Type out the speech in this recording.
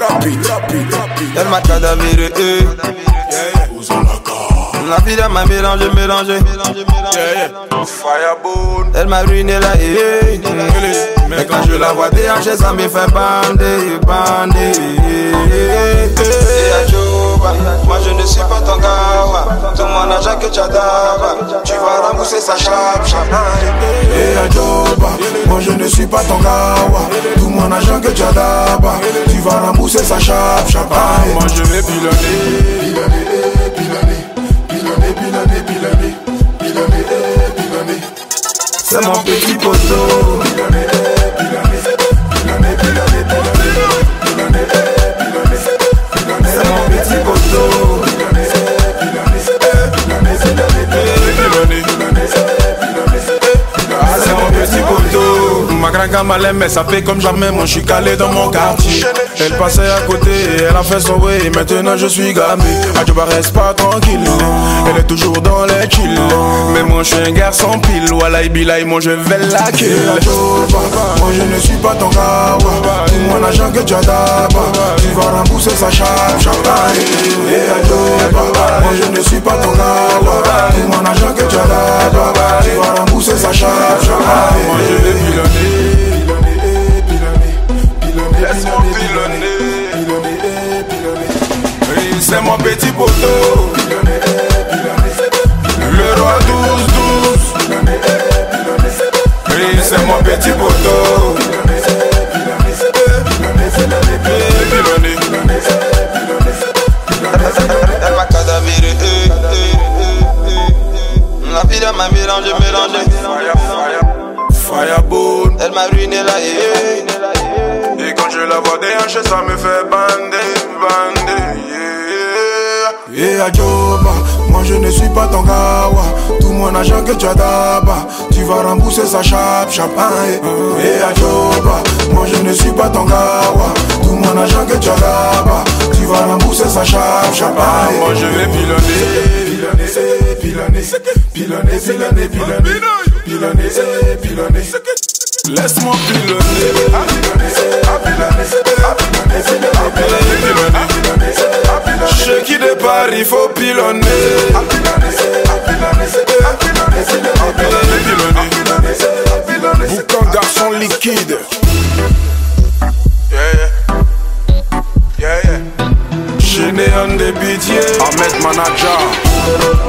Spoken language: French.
Rapide, rapide, rapide. Elle m'a cadavéré, eh. La vie elle m'a mélangé, mélangé. Firebone. Elle m'a ruiné la eh. Mais quand je la vois déhancher, ça me fait bander, bander. Eh, Ajoba, Moi je ne suis suis pas ton gawa Tout mon argent que tu as Tu vas rembourser sa chape, chape Moi je vais pilonner. Piloner, piloner, piloner, piloner Piloner, piloner C'est mon petit poteau. Poteau. Ma grand gamme mais ça fait comme jamais, moi je suis calé dans mon quartier. Elle passait à côté, elle a fait son way, maintenant je suis gamé. Adjoba reste pas tranquille, elle est toujours dans les chill. Mais moi je suis un garçon pile, voilà bilaï, moi je vais la kill. Moi je ne suis pas ton gawa Tout mon argent que tu as Tu vas rembourser sa chape, moi je ne suis pas ton c'est mon petit poteau. Le roi 12-12, oui, c'est mon petit poteau. La vie elle m'a mélangé, mélangé. Firebone. Elle m'a ruiné la. Et quand je la vois déhancher, ça me fait bander, bander. Eh Ajoba, moi je ne suis pas ton gawa. Tout mon argent que tu as d'abord Tu vas rembourser sa chape, chape Eh. Ajoba, moi je ne suis pas ton gawa. Tout mon argent que tu as Tu vas rembourser sa chape, chape Moi je vais pilonner. Piloner, piloner, piloner, piloner, piloner Piloner, piloner Laisse-moi pilonner. Qui de Paris, faut pilonner. Pilonner. Boucan garçon liquide. Yeah, yeah. Yeah, yeah. Chez Néon des pitié. Ahmed Manager.